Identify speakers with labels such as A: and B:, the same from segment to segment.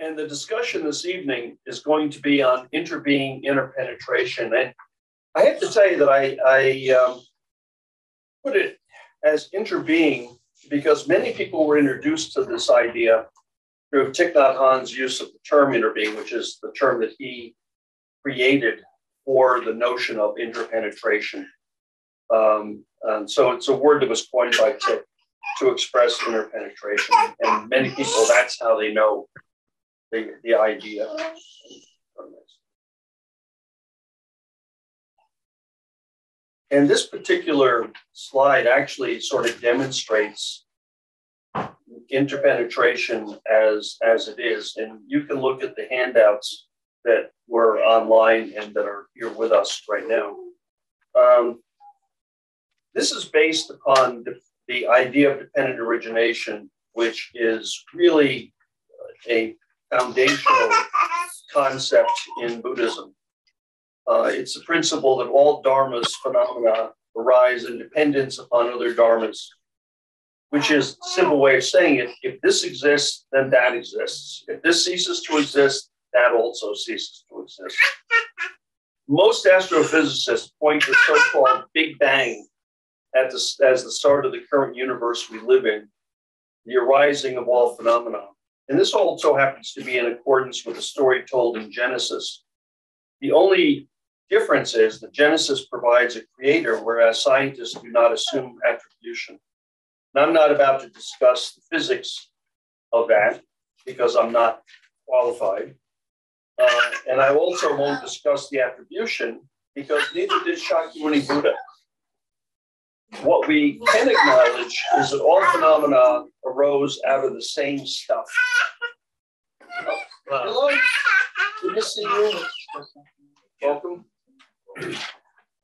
A: And the discussion this evening is going to be on interbeing interpenetration. And I have to tell you that I, I um, put it as interbeing because many people were introduced to this idea through Thich Nhat Hanh's use of the term interbeing, which is the term that he created for the notion of interpenetration. Um, and so it's a word that was coined by Thich to express interpenetration. And many people, that's how they know the, the idea. And this particular slide actually sort of demonstrates interpenetration as, as it is. And you can look at the handouts that were online and that are here with us right now. Um, this is based upon the, the idea of dependent origination, which is really a foundational concept in Buddhism. Uh, it's the principle that all dharmas phenomena arise in dependence upon other dharmas, which is a simple way of saying it. If this exists, then that exists. If this ceases to exist, that also ceases to exist. Most astrophysicists point to so-called Big Bang at the, as the start of the current universe we live in, the arising of all phenomena. And this also happens to be in accordance with the story told in Genesis. The only difference is that Genesis provides a creator, whereas scientists do not assume attribution. And I'm not about to discuss the physics of that because I'm not qualified. Uh, and I also won't discuss the attribution because neither did Shakyamuni Buddha. What we can acknowledge is that all phenomena arose out of the same stuff. Hello, good to see you. Welcome.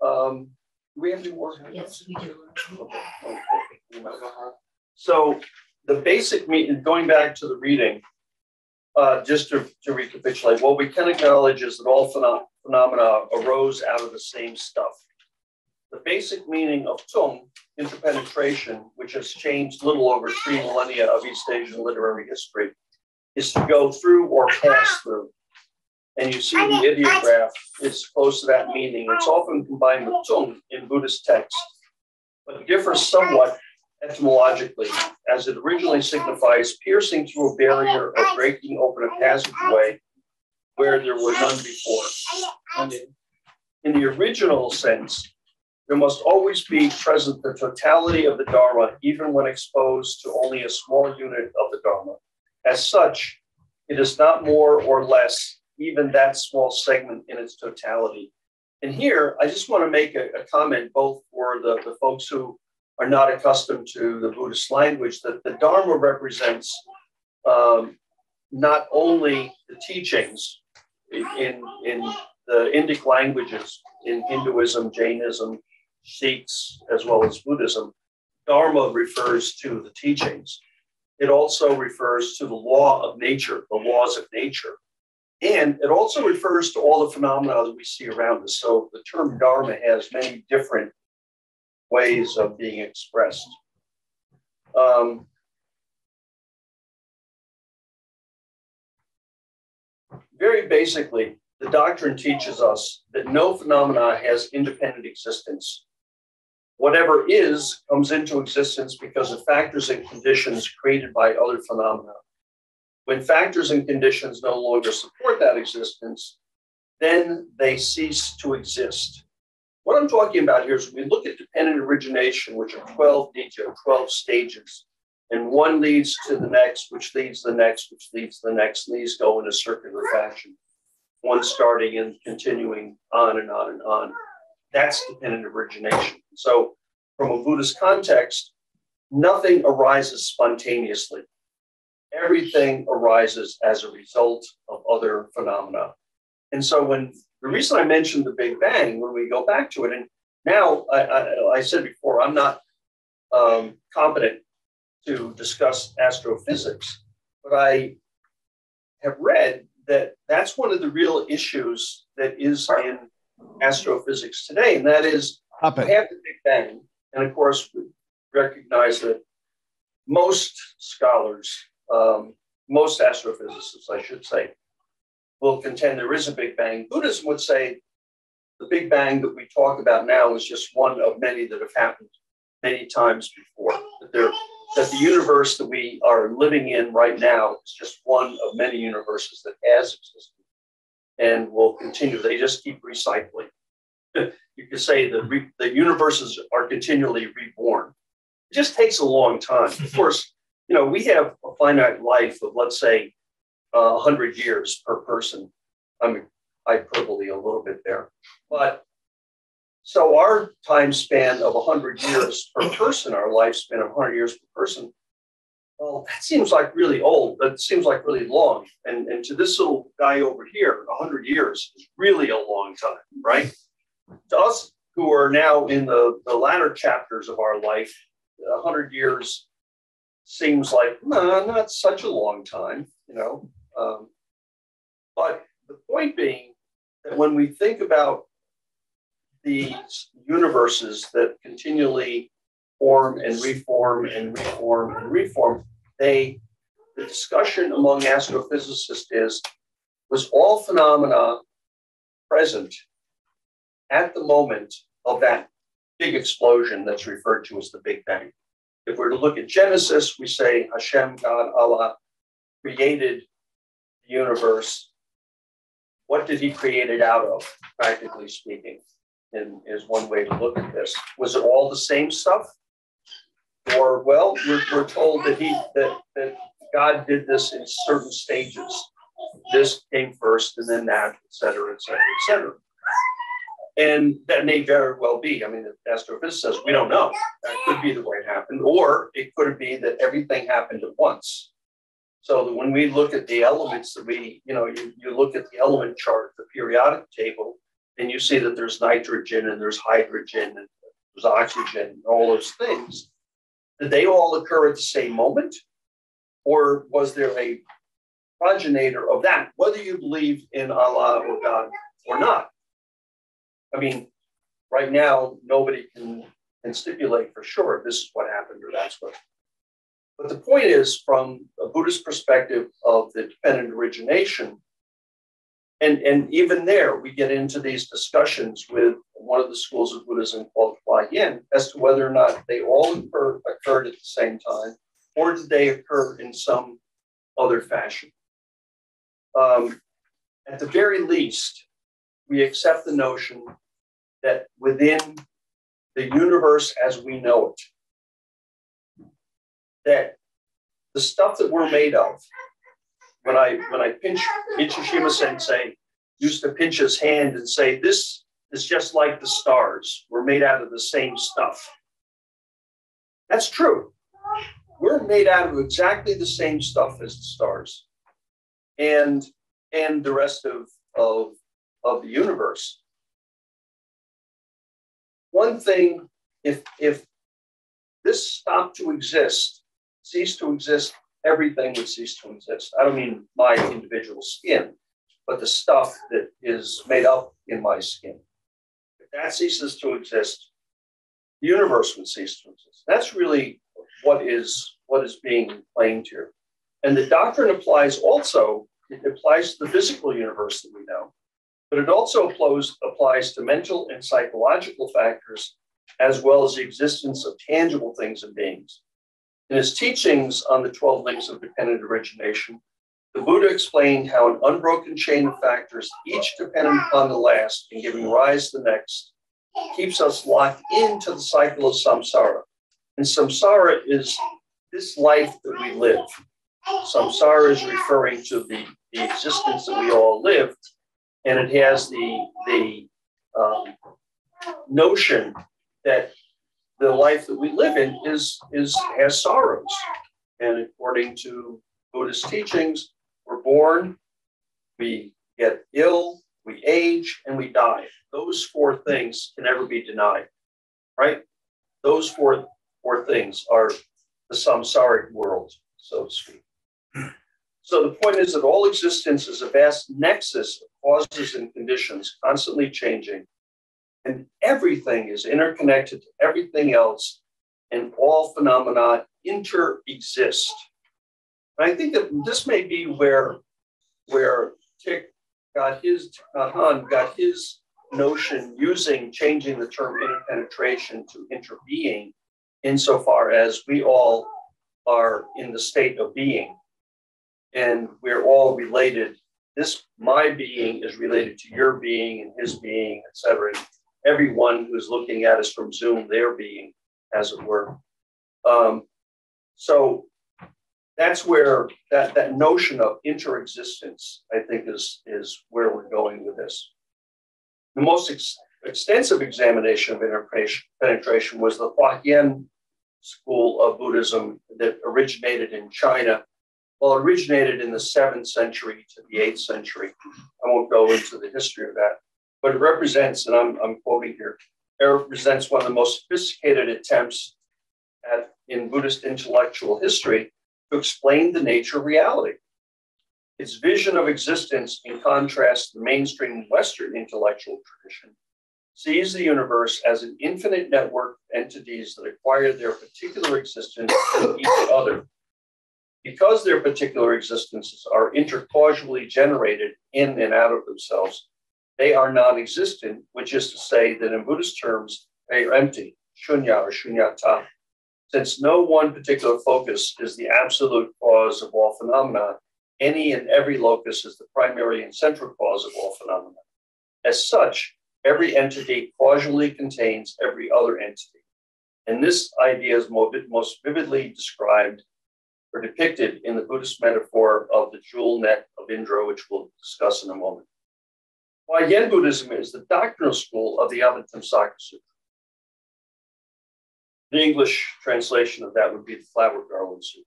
A: Um, do we have any more?
B: Yes, we do.
A: Okay. So the basic mean, going back to the reading, uh, just to, to recapitulate, what we can acknowledge is that all phenom- phenomena arose out of the same stuff. The basic meaning of tung, interpenetration, which has changed little over three millennia of East Asian literary history, is to go through or pass through. And you see the ideograph is close to that meaning. It's often combined with tung in Buddhist texts, but differs somewhat etymologically, as it originally signifies piercing through a barrier or breaking open a passageway where there were none before. In the original sense, there must always be present the totality of the Dharma, even when exposed to only a small unit of the Dharma. As such, it is not more or less, even that small segment in its totality. And here, I just want to make a, a comment both for the, the folks who are not accustomed to the Buddhist language that the Dharma represents um, not only the teachings in, in the Indic languages, in Hinduism, Jainism, Sikhs, as well as Buddhism, Dharma refers to the teachings. It also refers to the law of nature, the laws of nature. And it also refers to all the phenomena that we see around us. So the term Dharma has many different ways of being expressed. Um, very basically, the doctrine teaches us that no phenomena has independent existence. Whatever is comes into existence because of factors and conditions created by other phenomena. When factors and conditions no longer support that existence, then they cease to exist. What I'm talking about here is we look at dependent origination, which are 12 detail, 12 stages, and one leads to the next, which leads the next, which leads the next, and these go in a circular fashion, one starting and continuing on and on and on. That's dependent origination. So, from a Buddhist context, nothing arises spontaneously. Everything arises as a result of other phenomena. And so, when the reason I mentioned the Big Bang, when we go back to it, and now I, I, I said before, I'm not um, competent to discuss astrophysics, but I have read that that's one of the real issues that is in astrophysics today, and that is we have the Big Bang, and of course we recognize that most scholars um, most astrophysicists, I should say, will contend there is a Big Bang. Buddhism would say the Big Bang that we talk about now is just one of many that have happened many times before. That, there, that the universe that we are living in right now is just one of many universes that has existed and will continue. They just keep recycling. you could say that re- the universes are continually reborn. It just takes a long time. Of course, you know, we have a finite life of, let's say, uh, 100 years per person. I mean, hyperbole a little bit there. But so our time span of 100 years per person, our lifespan of 100 years per person, well, that seems like really old. That seems like really long. And, and to this little guy over here, 100 years is really a long time, right? To us who are now in the, the latter chapters of our life, 100 years seems like, nah, not such a long time, you know. Um, but the point being that when we think about these universes that continually form and reform and reform and reform, they the discussion among astrophysicists is was all phenomena present at the moment of that big explosion that's referred to as the Big Bang. If we're to look at Genesis, we say Hashem, God, Allah, created the universe. What did he create it out of, practically speaking? And is one way to look at this. Was it all the same stuff? Or, well, we're, we're told that he that, that God did this in certain stages. This came first, and then that, et cetera, et cetera, et cetera. And that may very well be. I mean, the astrophysicist says we don't know. That could be the way it happened, or it could be that everything happened at once. So when we look at the elements that we, you know, you, you look at the element chart, the periodic table, and you see that there's nitrogen and there's hydrogen and there's oxygen and all those things. Did they all occur at the same moment? Or was there a progenitor of that, whether you believe in Allah or God or not? I mean, right now, nobody can, can stipulate for sure this is what happened or that's what. But the point is, from a Buddhist perspective of the dependent origination, and, and even there, we get into these discussions with one of the schools of Buddhism called Yin as to whether or not they all occur, occurred at the same time or did they occur in some other fashion. Um, at the very least, we accept the notion that within the universe as we know it, that the stuff that we're made of, when I when I pinch Ichishima Sensei used to pinch his hand and say, "This is just like the stars. We're made out of the same stuff." That's true. We're made out of exactly the same stuff as the stars, and and the rest of of of the universe one thing, if if this stopped to exist, ceased to exist, everything would cease to exist. I don't mean my individual skin, but the stuff that is made up in my skin. That ceases to exist, the universe would cease to exist. That's really what is what is being claimed here. And the doctrine applies also, it applies to the physical universe that we know but it also applies, applies to mental and psychological factors, as well as the existence of tangible things and beings. In his teachings on the 12 links of dependent origination, the Buddha explained how an unbroken chain of factors, each dependent upon the last and giving rise to the next, keeps us locked into the cycle of samsara. And samsara is this life that we live. Samsara is referring to the, the existence that we all live and it has the the um, notion that the life that we live in is is has sorrows, and according to Buddhist teachings, we're born, we get ill, we age, and we die. Those four things can never be denied, right? Those four four things are the samsaric world, so to speak. So the point is that all existence is a vast nexus of causes and conditions constantly changing, and everything is interconnected to everything else, and all phenomena interexist. I think that this may be where where Thich got his uh, Han got his notion using changing the term interpenetration to interbeing insofar as we all are in the state of being. And we're all related. This my being is related to your being and his being etc everyone who's looking at us from zoom their being as it were. Um, so that's where that, that notion of interexistence, I think, is, is where we're going with this. The most ex- extensive examination of interpenetration was the Huayan school of Buddhism that originated in China. Well, originated in the seventh century to the eighth century. I won't go into the history of that, but it represents, and I'm, I'm quoting here, it represents one of the most sophisticated attempts at, in Buddhist intellectual history to explain the nature of reality. Its vision of existence, in contrast to the mainstream Western intellectual tradition, sees the universe as an infinite network of entities that acquire their particular existence in each other. Because their particular existences are intercausally generated in and out of themselves, they are non existent, which is to say that in Buddhist terms, they are empty, shunya or shunyata. Since no one particular focus is the absolute cause of all phenomena, any and every locus is the primary and central cause of all phenomena. As such, every entity causally contains every other entity. And this idea is most vividly described or depicted in the Buddhist metaphor of the jewel net of Indra, which we'll discuss in a moment. Huayan Buddhism is the doctrinal school of the Avatamsaka Sutra. The English translation of that would be the Flower Garland Sutra.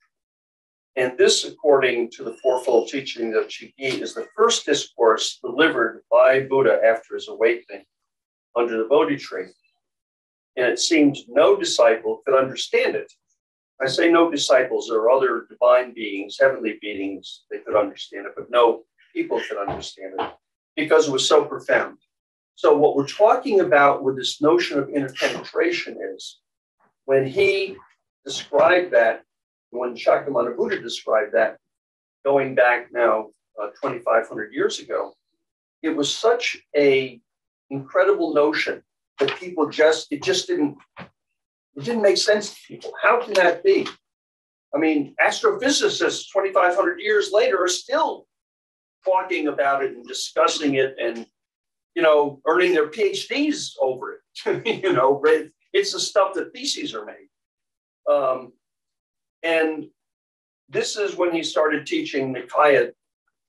A: And this, according to the Fourfold Teaching of Zhiyi, is the first discourse delivered by Buddha after his awakening under the Bodhi tree. And it seemed no disciple could understand it. I say no disciples, there are other divine beings, heavenly beings, they could understand it, but no people could understand it because it was so profound. So, what we're talking about with this notion of interpenetration is when he described that, when Shakyamuni Buddha described that, going back now uh, 2,500 years ago, it was such a incredible notion that people just it just didn't it didn't make sense to people. How can that be? I mean, astrophysicists 2,500 years later are still talking about it and discussing it and you know earning their PhDs over it. you know, it's the stuff that theses are made. Um, and this is when he started teaching the Nikaya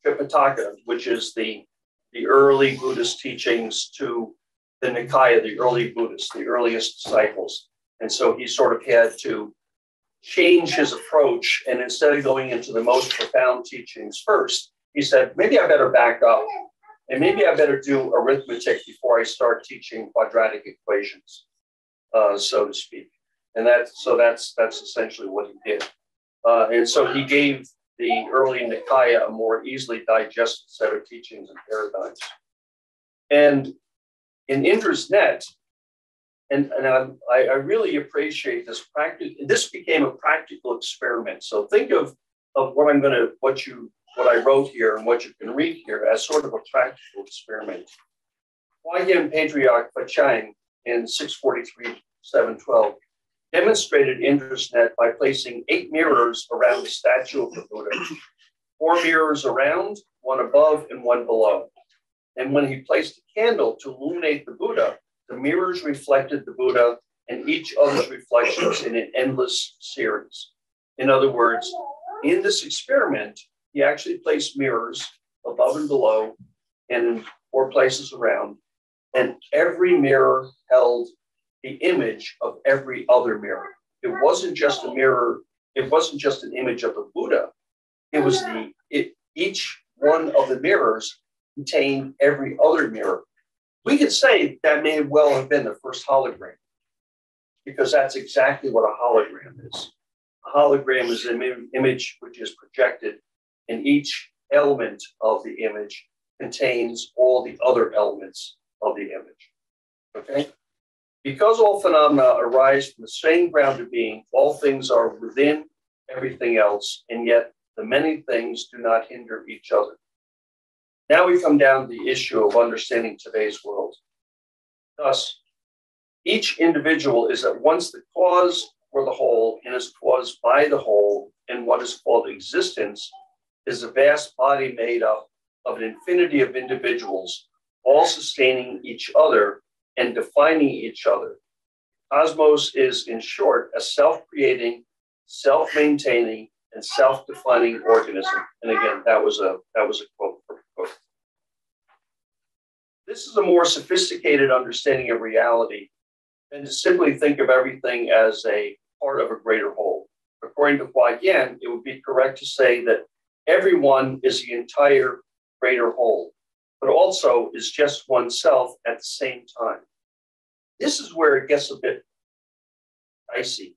A: Tripitaka, which is the, the early Buddhist teachings to the Nikaya, the early Buddhists, the earliest disciples. And so he sort of had to change his approach. And instead of going into the most profound teachings first, he said, maybe I better back up and maybe I better do arithmetic before I start teaching quadratic equations uh, so to speak. And that, so that's that's essentially what he did. Uh, and so he gave the early Nikaya a more easily digested set of teachings and paradigms. And in Indra's net, and, and I, I really appreciate this practice. This became a practical experiment. So think of, of what I'm going to, what you, what I wrote here and what you can read here as sort of a practical experiment. Huayan Patriarch Fazang in 643 712 demonstrated net by placing eight mirrors around the statue of the Buddha, four mirrors around, one above, and one below. And when he placed a candle to illuminate the Buddha, the mirrors reflected the Buddha and each other's reflections in an endless series. In other words, in this experiment, he actually placed mirrors above and below and in four places around, and every mirror held the image of every other mirror. It wasn't just a mirror, it wasn't just an image of the Buddha. It was the it each one of the mirrors contained every other mirror. We could say that may well have been the first hologram, because that's exactly what a hologram is. A hologram is an image which is projected, and each element of the image contains all the other elements of the image. Okay? Because all phenomena arise from the same ground of being, all things are within everything else, and yet the many things do not hinder each other. Now we come down to the issue of understanding today's world. Thus, each individual is at once the cause for the whole and is caused by the whole, and what is called existence is a vast body made up of an infinity of individuals, all sustaining each other and defining each other. Cosmos is, in short, a self creating, self maintaining, and self defining organism. And again, that was a, that was a quote from quote. This is a more sophisticated understanding of reality than to simply think of everything as a part of a greater whole. According to Hua Yan, it would be correct to say that everyone is the entire greater whole, but also is just oneself at the same time. This is where it gets a bit dicey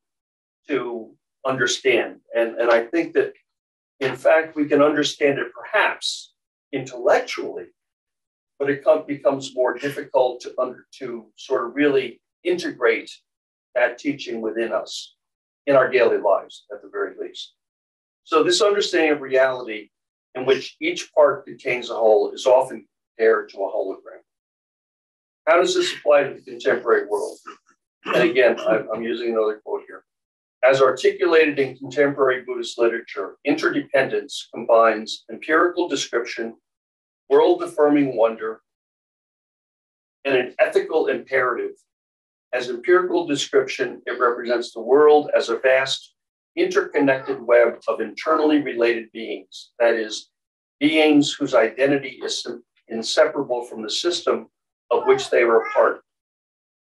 A: to understand. And, and I think that, in fact, we can understand it perhaps intellectually, but it becomes more difficult to, under, to sort of really integrate that teaching within us in our daily lives, at the very least. So, this understanding of reality in which each part contains a whole is often compared to a hologram. How does this apply to the contemporary world? And again, I'm using another quote here. As articulated in contemporary Buddhist literature, interdependence combines empirical description, world affirming wonder, and an ethical imperative. As empirical description, it represents the world as a vast, interconnected web of internally related beings, that is, beings whose identity is inseparable from the system of which they are a part.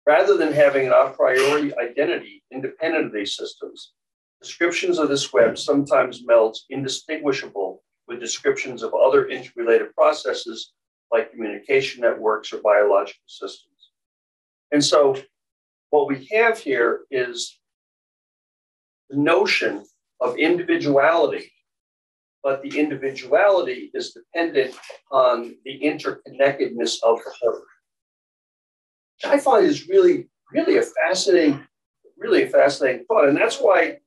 A: Rather than having an a priori identity independent of these systems, descriptions of this web sometimes melds indistinguishable with descriptions of other interrelated processes like communication networks or biological systems. And so what we have here is the notion of individuality, but the individuality is dependent on the interconnectedness of the whole. I find is really, really a fascinating, really a fascinating thought. And that's why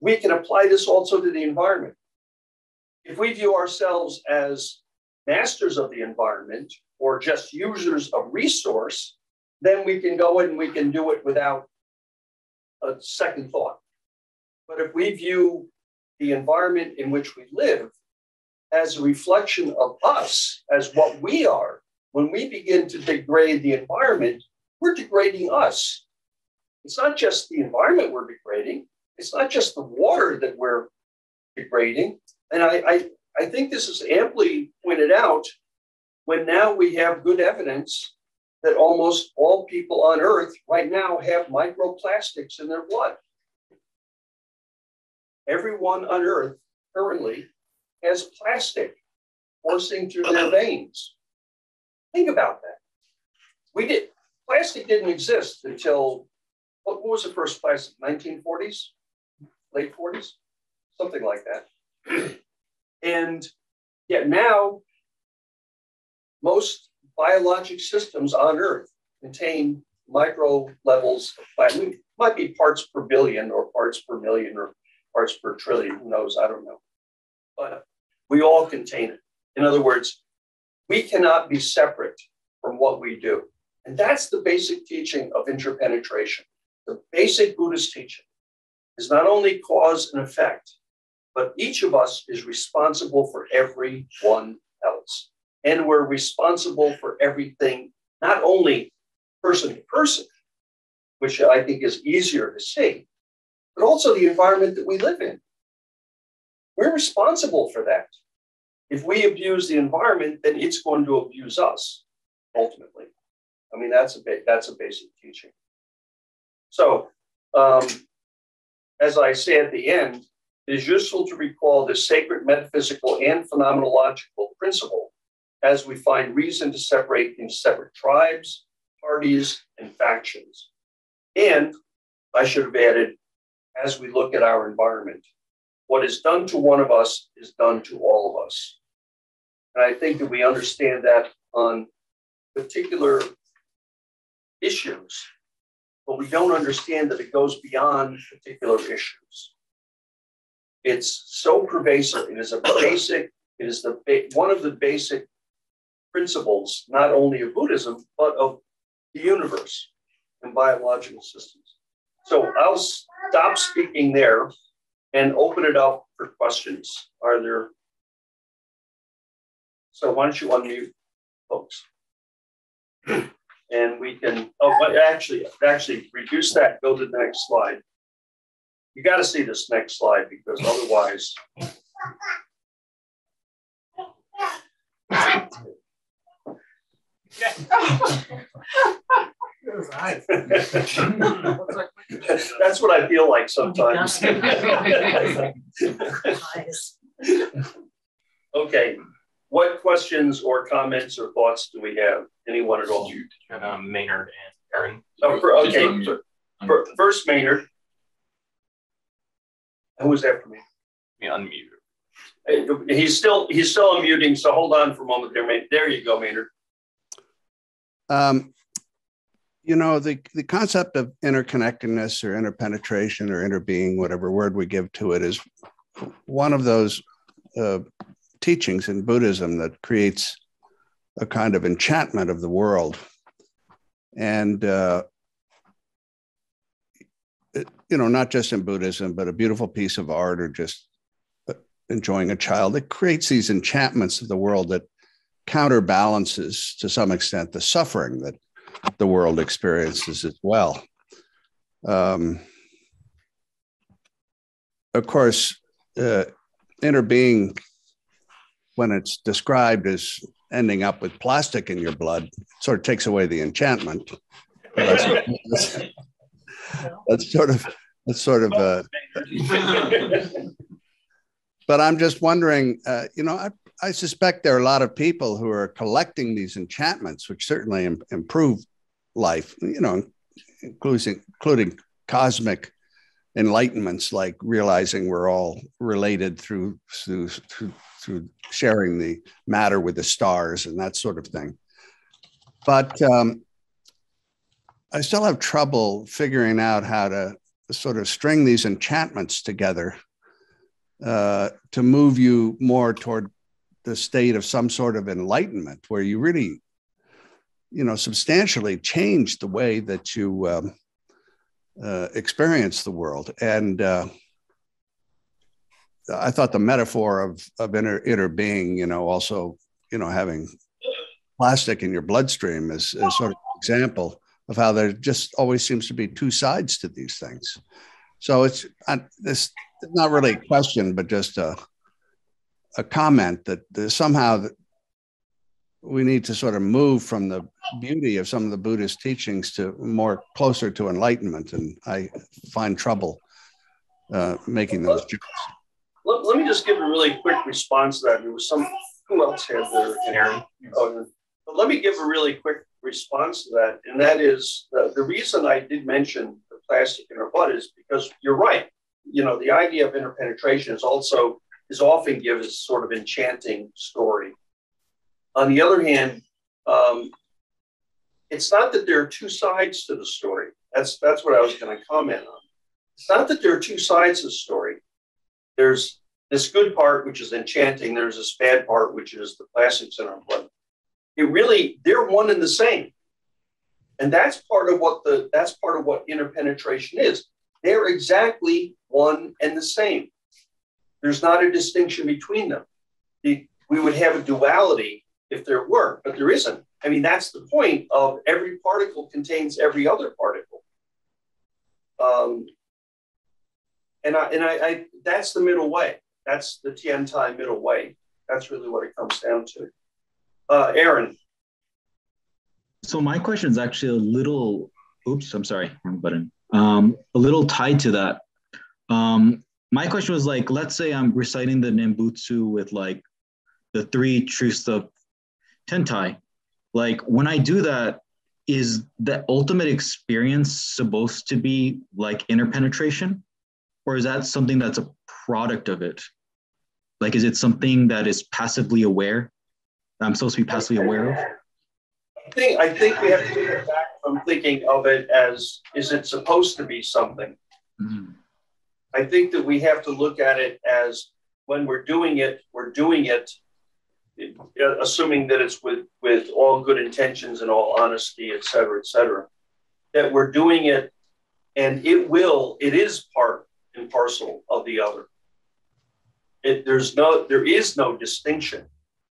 A: we can apply this also to the environment. If we view ourselves as masters of the environment or just users of resource, then we can go and we can do it without a second thought. But if we view the environment in which we live as a reflection of us, as what we are, when we begin to degrade the environment, we're degrading us. It's not just the environment we're degrading, it's not just the water that we're degrading. And I, I, I think this is amply pointed out when now we have good evidence that almost all people on Earth right now have microplastics in their blood. Everyone on Earth currently has plastic coursing through their veins. Think about that. We did plastic didn't exist until what, was the first plastic? 1940s, late 40s, something like that. and yet now, most biologic systems on Earth contain micro levels of plastic. Might be parts per billion or parts per million or parts per trillion. Who knows? I don't know. But we all contain it. In other words, we cannot be separate from what we do. And that's the basic teaching of interpenetration. The basic Buddhist teaching is not only cause and effect, but each of us is responsible for everyone else. And we're responsible for everything, not only person to person, which I think is easier to see, but also the environment that we live in. We're responsible for that. If we abuse the environment, then it's going to abuse us ultimately. I mean, that's a ba- that's a basic teaching. So, um, as I say at the end, it is useful to recall this sacred metaphysical and phenomenological principle as we find reason to separate into separate tribes, parties, and factions. And I should have added, as we look at our environment, what is done to one of us is done to all of us. And I think that we understand that on particular issues, but we don't understand that it goes beyond particular issues. It's so pervasive. It is a basic, it is the one of the basic principles, not only of Buddhism, but of the universe and biological systems. So I'll stop speaking there and open it up for questions. Are there? So why don't you unmute, folks? And we can, oh, but actually, actually reduce that, go to the next slide. You got to see this next slide because otherwise. That's what I feel like sometimes. okay, what questions or comments or thoughts do we have? Anyone at all?
B: You had um, Maynard and Aaron.
A: Oh, for, okay. For, first, Maynard. Who was after me?
B: Me unmute.
A: He's still he's still unmuting, so hold on for a moment there. There you go, Maynard.
C: Um, you know, the, the concept of interconnectedness or interpenetration or interbeing, whatever word we give to it, is one of those uh, teachings in Buddhism that creates a kind of enchantment of the world. And, uh, it, you know, not just in Buddhism, but a beautiful piece of art or just uh, enjoying a child. It creates these enchantments of the world that counterbalances to some extent the suffering that the world experiences as well. Um, of course, uh, interbeing, when it's described as ending up with plastic in your blood, sort of takes away the enchantment. That's, that's, sort of that's sort of. Uh, but I'm just wondering, uh, you know, I I suspect there are a lot of people who are collecting these enchantments, which certainly Im- improve life, you know, including, including cosmic enlightenments like realizing we're all related through, through, through, through sharing the matter with the stars and that sort of thing. But um, I still have trouble figuring out how to sort of string these enchantments together uh, to move you more toward the state of some sort of enlightenment where you really you know substantially change the way that you um, uh, experience the world. And uh, i thought the metaphor of of inner inner being you know also you know having plastic in your bloodstream is, is sort of an example of how there just always seems to be two sides to these things. So it's uh, this not really a question but just a a comment that somehow we need to sort of move from the beauty of some of the Buddhist teachings to more closer to enlightenment, and I find trouble uh, making those jumps.
A: Let, let, me just give a really quick response to that. There was some who else had their Aaron. Oh, but let me give a really quick response to that, and that is the, the reason I did mention the plastic in our blood is because you're right. You know, the idea of interpenetration is also is often given as sort of enchanting story. On the other hand, um, it's not that there are two sides to the story. That's that's what I was going to comment on. It's not that there are two sides of the story. There's this good part, which is enchanting. There's this bad part, which is the plastics in our blood. It really, they're one and the same. And that's part of what the that's part of what interpenetration is. They're exactly one and the same. There's not a distinction between them. we would have a duality if there were, but there isn't. I mean, that's the point of every particle contains every other particle. Um, and I, and I, I, that's the middle way. That's the Tiantai middle way. That's really what it comes down to. Uh, Aaron.
D: So my question is actually a little, oops, I'm sorry, wrong button. Um, a little tied to that. Um, my question was like, let's say I'm reciting the Nembutsu with like the three truths of Tendai. Like when I do that, is the ultimate experience supposed to be like interpenetration? Or is that something that's a product of it? Like, is it something that is passively aware? that I'm supposed to be passively aware of?
A: I think I think we have to get back from thinking of it as is it supposed to be something? Mm-hmm. I think that we have to look at it as when we're doing it, we're doing it, Uh, assuming that it's with, with all good intentions and all honesty, et cetera, et cetera, that we're doing it and it will, it is part and parcel of the other. It, there's no, there is no distinction.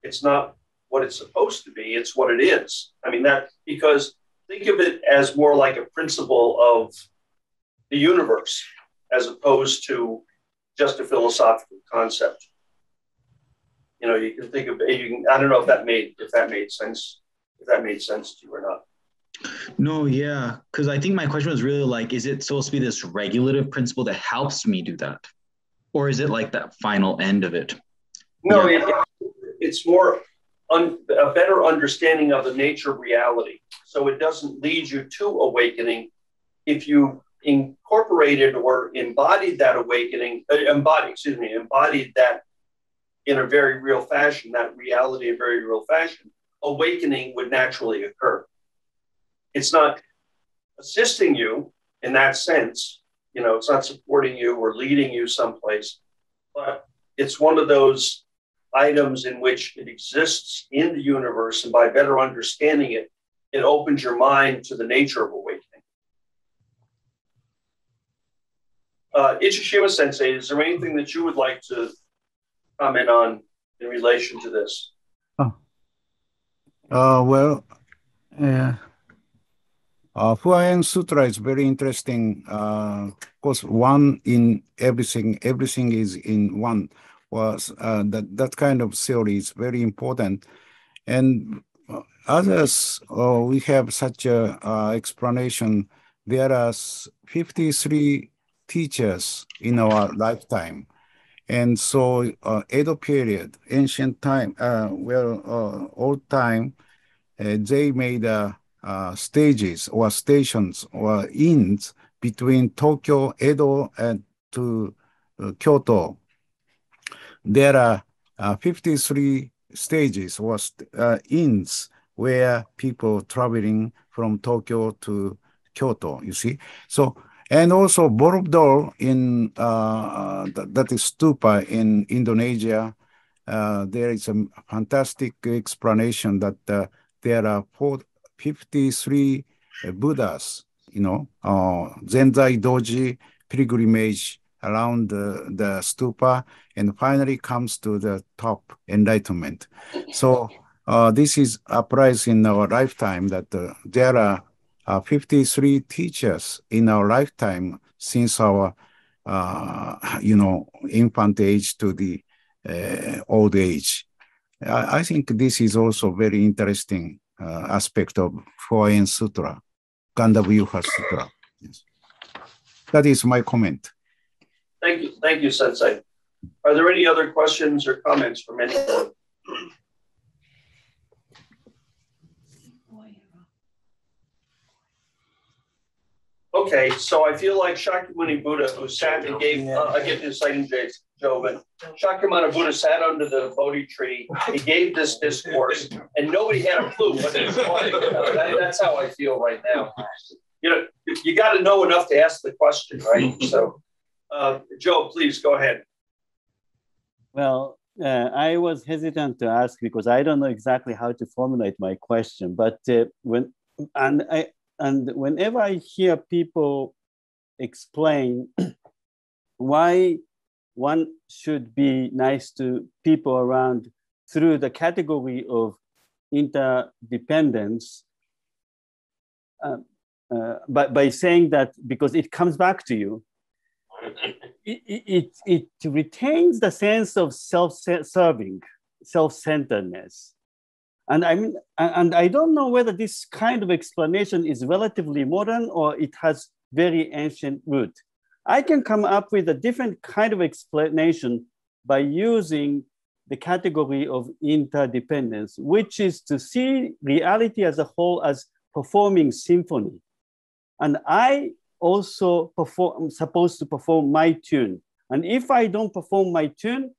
A: It's not what it's supposed to be. It's what it is. I mean that because think of it as more like a principle of the universe as opposed to just a philosophical concept. You know, you can think of you can. I don't know if that made if that made sense. If that made sense to you or not.
D: No, yeah, because I think my question was really like, is it supposed to be this regulative principle that helps me do that, or is it like that final end of it?
A: No, yeah. it, it's more un, a better understanding of the nature of reality. So it doesn't lead you to awakening if you incorporated or embodied that awakening, uh, embodied, excuse me, embodied that in a very real fashion, that reality in very real fashion, awakening would naturally occur. It's not assisting you in that sense, you know, it's not supporting you or leading you someplace, but it's one of those items in which it exists in the universe, and by better understanding it, it opens your mind to the nature of awakening. Uh, Ichishima Sensei, is there anything that you would like to comment on in relation to this?
E: Oh. Uh, well, yeah. Uh, Huayan Sutra is very interesting. Uh, course, one in everything, everything is in one. Was uh, that that kind of theory is very important, and uh, others uh, we have such a uh, explanation. There are 53 teachers in our lifetime. And so uh, Edo period, ancient time, uh, well, uh, old time, uh, they made uh, uh, stages or stations or inns between Tokyo, Edo, and to Kyoto. There are 53 stages or inns where people traveling from Tokyo to Kyoto, you see. So and also Borobudur in uh, that, that is stupa in Indonesia. Uh, there is a fantastic explanation that uh, there are 53 Buddhas, you know, uh, Zenzai Doji pilgrimage around the, the stupa and finally comes to the top enlightenment. So uh, this is a applies in our lifetime that uh, there are uh, 53 teachers in our lifetime since our, uh, you know, infant age to the uh, old age. I, I, think this is also very interesting uh, aspect of Huayan Sutra, Gandavyuha Sutra. Yes. That is my comment.
A: Thank you, thank you, Sensei. Are there any other questions or comments from anyone? Okay, so I feel like Shakyamuni Buddha, who sat and gave, uh, I get this citing Joven. Shakyamuni Buddha sat under the Bodhi tree. He gave this discourse, and nobody had a clue what it was like. That, that's how I feel right now. You know, you got to know enough to ask the question, right? So, uh, Joe, please go ahead.
F: Well, uh, I was hesitant to ask because I don't know exactly how to formulate my question. But uh, when and I and whenever I hear people explain why one should be nice to people around through the category of interdependence, uh, uh, by, by saying that because it comes back to you, it, it, it retains the sense of self-serving, self-centeredness. And I mean, and I don't know whether this kind of explanation is relatively modern or it has very ancient root. I can come up with a different kind of explanation by using the category of interdependence, which is to see reality as a whole as performing symphony. And I also perform, supposed to perform my tune. And if I don't perform my tune,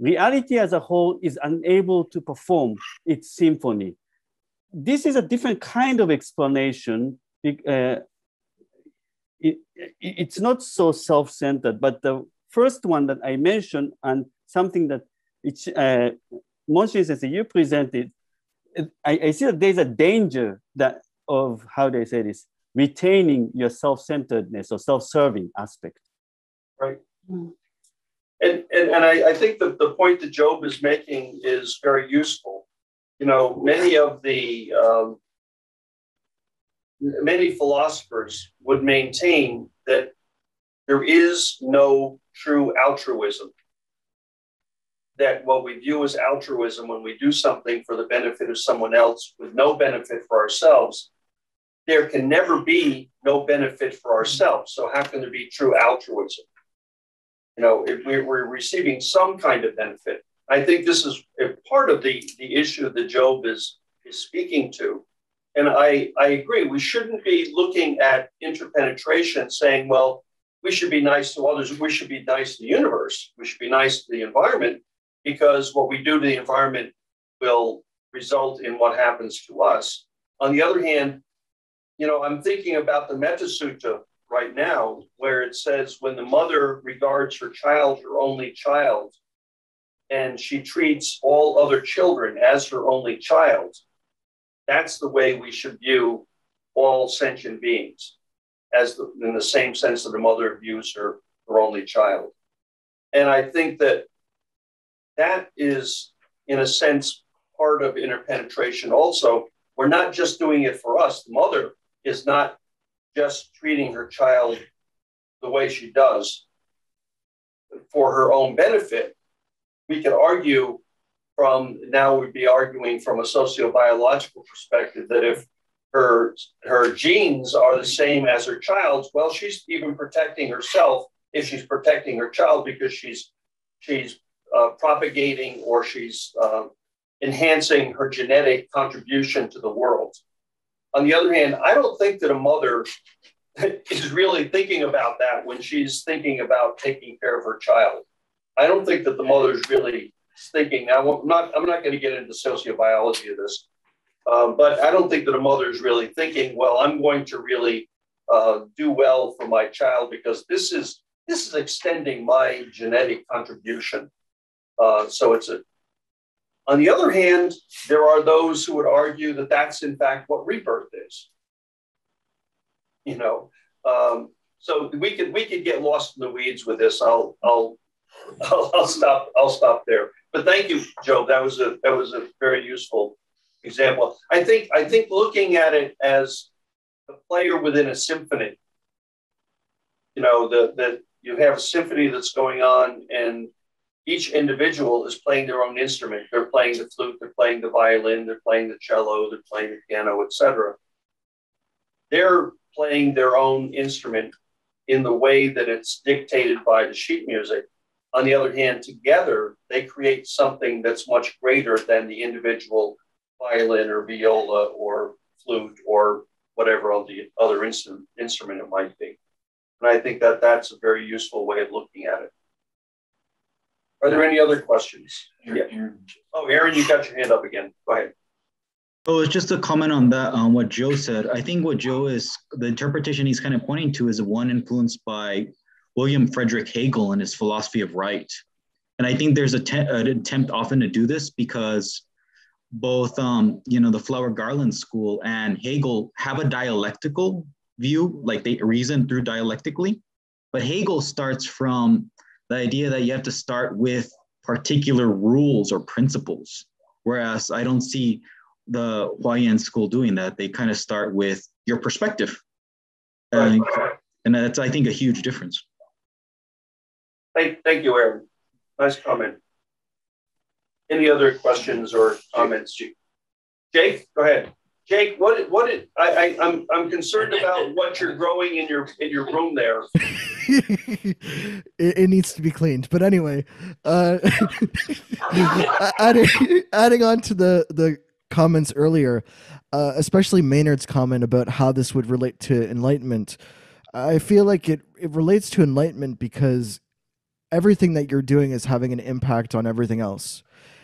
F: reality as a whole is unable to perform its symphony. This is a different kind of explanation uh, it, it, it's not so self-centered, but the first one that I mentioned and something that it's, uh, Monshin says you presented, I, I see that there's a danger that of how they say this, retaining your self-centeredness or self-serving aspect.
A: Right. Mm. And, and, and I, I think that the point that Joe is making is very useful. You know, many of the um, many philosophers would maintain that there is no true altruism. That what we view as altruism when we do something for the benefit of someone else with no benefit for ourselves, there can never be no benefit for ourselves. So, how can there be true altruism? You know, if we're receiving some kind of benefit. I think this is uh, part of the, the issue that Joe is, is speaking to. And I, I agree, we shouldn't be looking at interpenetration saying, well, we should be nice to others, we should be nice to the universe, we should be nice to the environment, because what we do to the environment will result in what happens to us. On the other hand, you know, I'm thinking about the Metta Sutta right now, where it says when the mother regards her child her only child, and she treats all other children as her only child, that's the way we should view all sentient beings, as the, in the same sense that a mother views her, her only child. And I think that that is, in a sense, part of interpenetration also. We're not just doing it for us. The mother is not just treating her child the way she does for her own benefit. We could argue from now we'd be arguing from a sociobiological perspective that if her her genes are the same as her child's, well, she's even protecting herself if she's protecting her child because she's she's uh, propagating or she's uh, enhancing her genetic contribution to the world. On the other hand, I don't think that a mother is really thinking about that when she's thinking about taking care of her child. I don't think that the mother is really thinking now. I'm not. I'm not going to get into sociobiology of this, um, but I don't think that a mother is really thinking, well, I'm going to really uh, do well for my child because this is this is extending my genetic contribution. Uh, so it's a. On the other hand, there are those who would argue that that's in fact what rebirth is. You know, um, so we could we could get lost in the weeds with this. I'll I'll I'll, I'll stop. I'll stop there. But thank you, Joe. That was a that was a very useful example. I think I think looking at it as a player within a symphony. You know, the that you have a symphony that's going on, and each individual is playing their own instrument. They're playing the flute, they're playing the violin, they're playing the cello, they're playing the piano, etc. They're playing their own instrument in the way that it's dictated by the sheet music. On the other hand, together they create something that's much greater than the individual violin or viola or flute or whatever the other instrument, instrument it might be. And I think that that's a very useful way of looking at it. Are there any other questions? Yeah. Oh, Aaron, you got your hand up again. Go ahead.
D: Oh, it's just a comment on that, on what Joe said. I think what Joe is, the interpretation he's kind of pointing to is one influenced by William Frederick Hegel and his philosophy of right. And I think there's a te- an attempt often to do this because both, um, you know, the Flower Garland School and Hegel have a dialectical view, like they reason through dialectically. But Hegel starts from the idea that you have to start with particular rules or principles, whereas I don't see the Huayan school doing that. They kind of start with your perspective. Right. and that's, I think, a huge difference.
A: Thank, thank you, Aaron. Nice comment. Any other questions or comments? Jake, go ahead. Jake, what what I, I I'm I'm concerned about what you're growing in your in your room there.
G: it, it, needs to be cleaned, but anyway, uh, adding adding on to the the comments earlier, uh, especially Maynard's comment about how this would relate to enlightenment. I feel like it it relates to enlightenment because everything that you're doing is having an impact on everything else.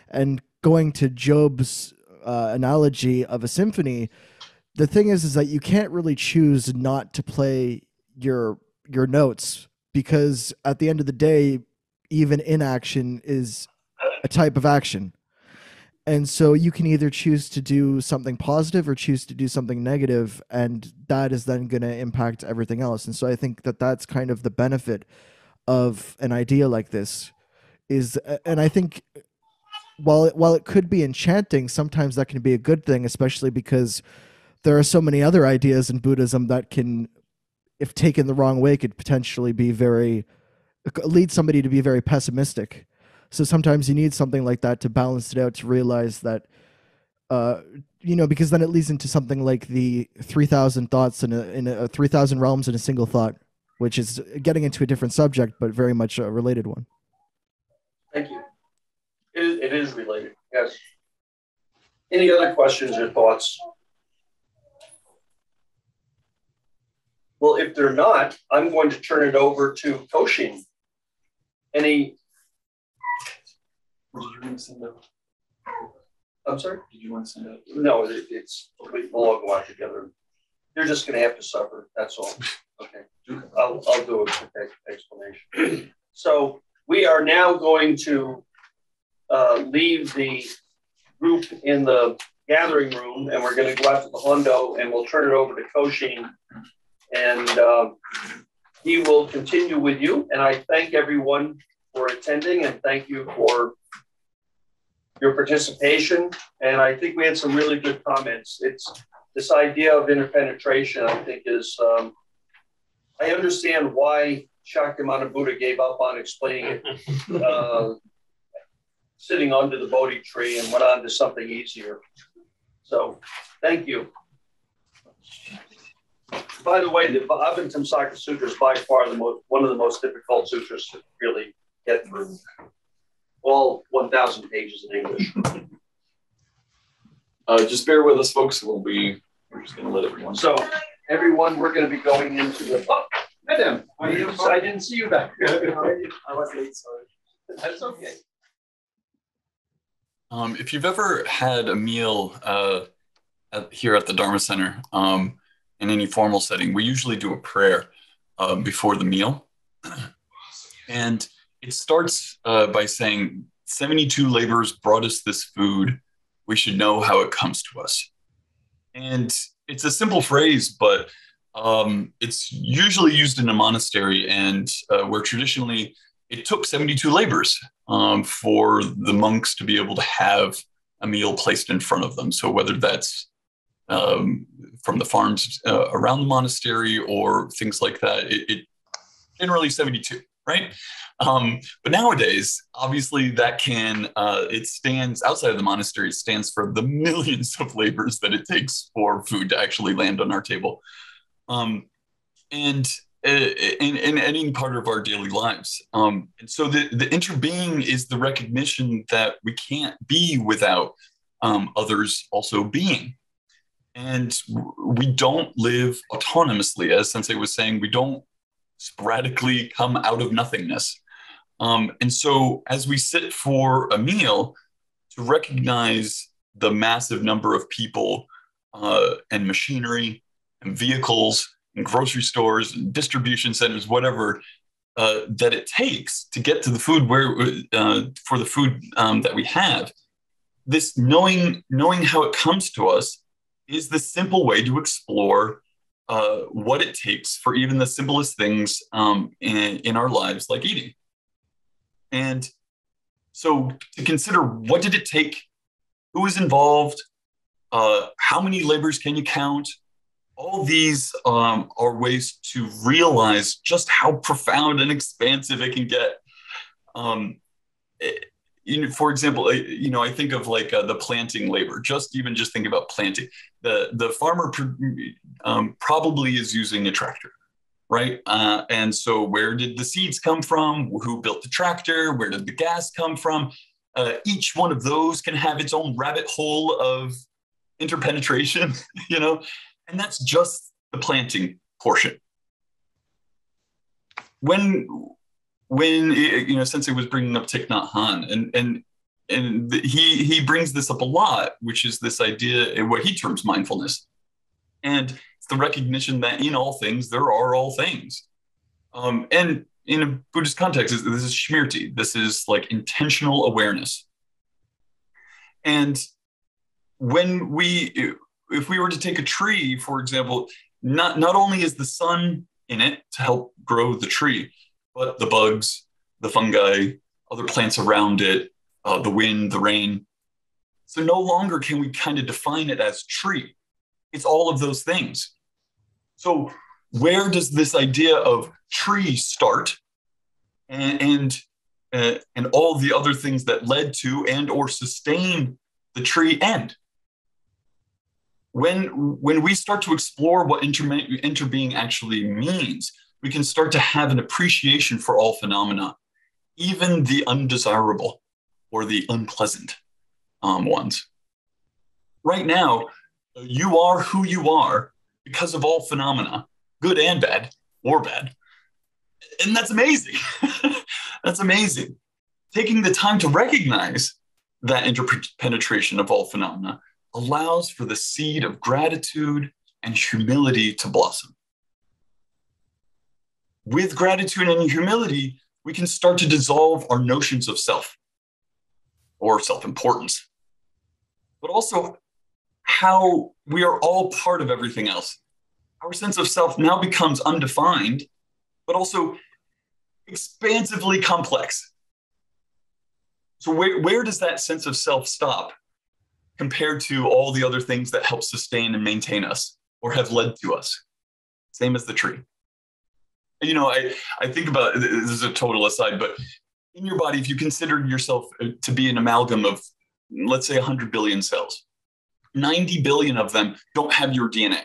G: And going to Joe's uh, analogy of a symphony, the thing is, is that you can't really choose not to play your your notes because at the end of the day even inaction is a type of action. And so you can either choose to do something positive or choose to do something negative and that is then going to impact everything else. And so i think that that's kind of the benefit of an idea like this is and i think while it, while it could be enchanting sometimes that can be a good thing especially because there are so many other ideas in buddhism that can if taken the wrong way could potentially be very lead somebody to be very pessimistic so sometimes you need something like that to balance it out to realize that, uh, you know, because then it leads into something like the 3,000 thoughts in a, in a 3,000 realms in a single thought, which is getting into a different subject, but very much a related one.
A: Thank you. It is, it is related, yes. Any other questions or thoughts? Well, if they're not, I'm going to turn it over to Koshin. Any
B: did you want to send out?
A: I'm sorry?
B: Did you want to send out?
A: No, it, it's, we- will all go out together. You're just gonna have to suffer, that's all. Okay, I'll, I'll do a quick explanation. So we are now going to uh, leave the group in the gathering room and we're gonna go out to the Hondo and we'll turn it over to Koshin. And uh, he will continue with you. And I thank everyone for attending and thank you for your participation. And I think we had some really good comments. It's this idea of interpenetration, I think, is um, I understand why Shakyamuni Buddha gave up on explaining it, uh, sitting under the Bodhi tree and went on to something easier. So, thank you. By the way, the Avatamsaka Sutra is by far the most, one of the most difficult sutras to really get through all 1,000 pages in English.
B: Uh, just bear with us, folks. We'll be, we're just going to let everyone.
A: So, everyone, we're going to be going into the. Oh, madam, I didn't see you back there.
H: I was late, sorry.
A: That's okay.
I: Um, if you've ever had a meal uh, at, here at the Dharma Center um, in any formal setting, we usually do a prayer uh, before the meal. And it starts uh, by saying 72 laborers brought us this food. We should know how it comes to us. And it's a simple phrase, but um, it's usually used in a monastery and uh, where traditionally it took 72 labors um, for the monks to be able to have a meal placed in front of them. So whether that's um, from the farms uh, around the monastery or things like that, it, it generally 72, right? Um, but nowadays, obviously, that can uh, it stands outside of the monastery. It stands for the millions of labors that it takes for food to actually land on our table, um, and uh, in, in any part of our daily lives. Um, and so the the interbeing is the recognition that we can't be without um, others also being. And we don't live autonomously, as Sensei was saying. We don't sporadically come out of nothingness. Um, and so, as we sit for a meal, to recognize the massive number of people uh, and machinery and vehicles and grocery stores and distribution centers, whatever uh, that it takes to get to the food where uh, for the food um, that we have. This knowing knowing how it comes to us is the simple way to explore uh, what it takes for even the simplest things um, in, in our lives, like eating. And so to consider what did it take, who was involved, uh, how many labors can you count? All these um, are ways to realize just how profound and expansive it can get. Um, it, you know, for example, you know, I think of like uh, the planting labor. Just even just think about planting. The the farmer um, probably is using a tractor right? Uh, and so, where did the seeds come from? Who built the tractor? Where did the gas come from? Uh, each one of those can have its own rabbit hole of interpenetration, you know, and that's just the planting portion. When, when you know, Sensei was bringing up Thich Nhat Hanh and and he he brings this up a lot, which is this idea, what he terms mindfulness, and It's the recognition that in all things there are all things. Um, and in a Buddhist context, this is smriti. This is like intentional awareness. And when we, if we were to take a tree, for example, not, not only is the sun in it to help grow the tree, but the bugs, the fungi, other plants around it, uh, the wind, the rain. So no longer can we kind of define it as tree. It's all of those things. So where does this idea of tree start and and, uh, and all the other things that led to and or sustain the tree end when when we start to explore what inter, interbeing actually means we can start to have an appreciation for all phenomena even the undesirable or the unpleasant um, ones right now you are who you are because of all phenomena good and bad or bad and that's amazing. that's amazing. Taking the time to recognize that interpenetration of all phenomena allows for the seed of gratitude and humility to blossom. With gratitude and humility, we can start to dissolve our notions of self or self importance, but also how we are all part of everything else. Our sense of self now becomes undefined but also expansively complex. So, where, where does that sense of self stop compared to all the other things that help sustain and maintain us or have led to us? Same as the tree. You know, I, I think about this is a total aside, but in your body, if you consider yourself uh, to be an amalgam of, let's say, 100 billion cells, 90 billion of them don't have your DNA.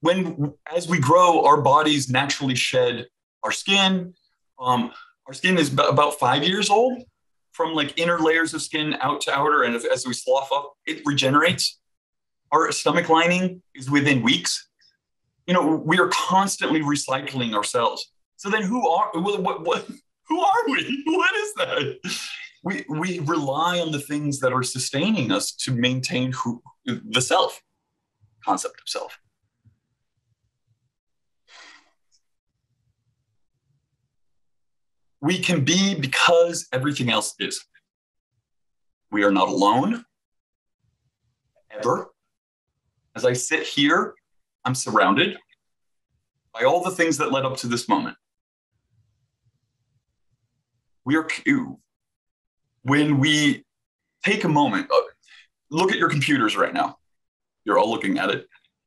I: when as we grow, our bodies naturally shed our skin. Um, our skin is about five years old from like inner layers of skin out to outer, and as we slough up, it regenerates. Our stomach lining is within weeks. You know, we are constantly recycling ourselves. So then, who are what? what, who are we? What is that? We we rely on the things that are sustaining us to maintain who the self concept of self. we can be because everything else is. We are not alone, ever. As I sit here, I'm surrounded by all the things that led up to this moment. We are, when we take a moment, uh, look at your computers right now. You're all looking at it,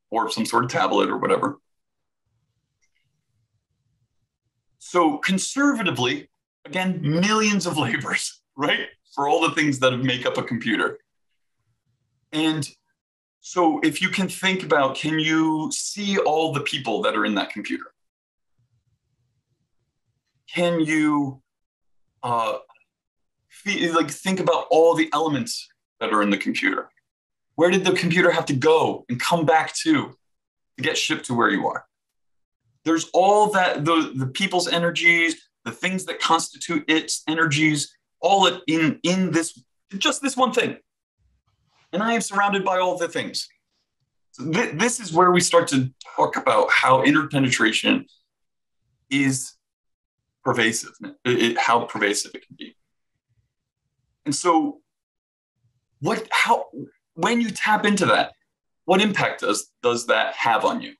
I: or some sort of tablet or whatever. So conservatively, again, millions of labors, right? For all the things that make up a computer. And so if you can think about, can you see all the people that are in that computer? Can you uh, feel, like think about all the elements that are in the computer? Where did the computer have to go and come back to to get shipped to where you are? there's all that the, the people's energies the things that constitute its energies all in in this just this one thing and i am surrounded by all the things. So th- this is where we start to talk about how interpenetration is pervasive it, it, how pervasive it can be. And so what how when you tap into that what impact does does that have on you?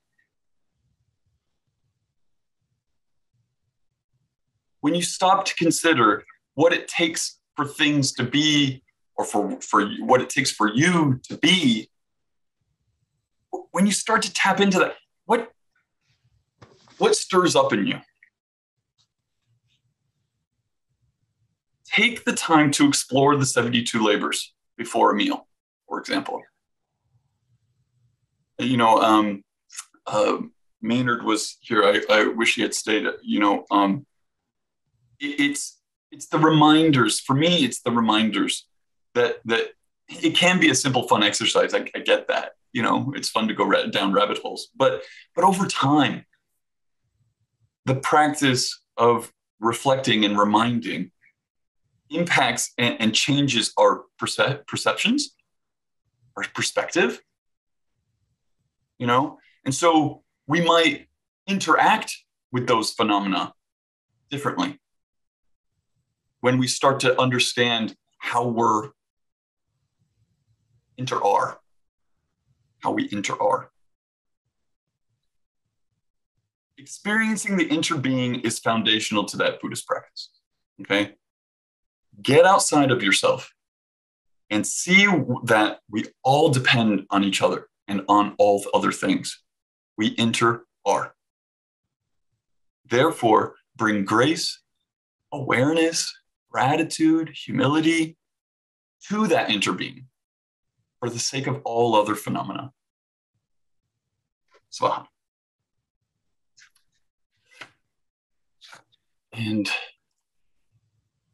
I: When you stop to consider what it takes for things to be or for, for what it takes for you to be, when you start to tap into that, what, what stirs up in you? Take the time to explore the 72 labors before a meal, for example. You know, um, uh, Maynard was here. I, I wish he had stayed. You know, um, it's it's the reminders for me it's the reminders that that it can be a simple fun exercise I, I get that you know it's fun to go ra- down rabbit holes but but over time the practice of reflecting and reminding impacts and, and changes our perce- perceptions our perspective. You know, and so we might interact with those phenomena differently when we start to understand how we're inter are, how we inter are. Experiencing the interbeing is foundational to that Buddhist practice. Okay. Get outside of yourself and see that we all depend on each other and on all other things. We inter are. Therefore, bring grace, awareness, gratitude, humility to that interbeing for the sake of all other phenomena. Svaha. Uh, and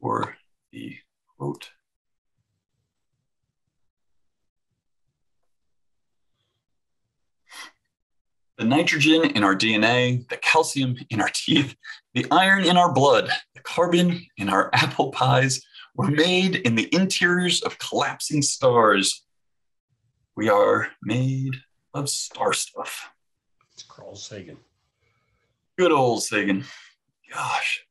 I: for the quote. The nitrogen in our DNA, the calcium in our teeth, the iron in our blood, the carbon in our apple pies were made in the interiors of collapsing stars. We are made of star stuff.
H: It's Carl Sagan.
I: Good old Sagan. Gosh.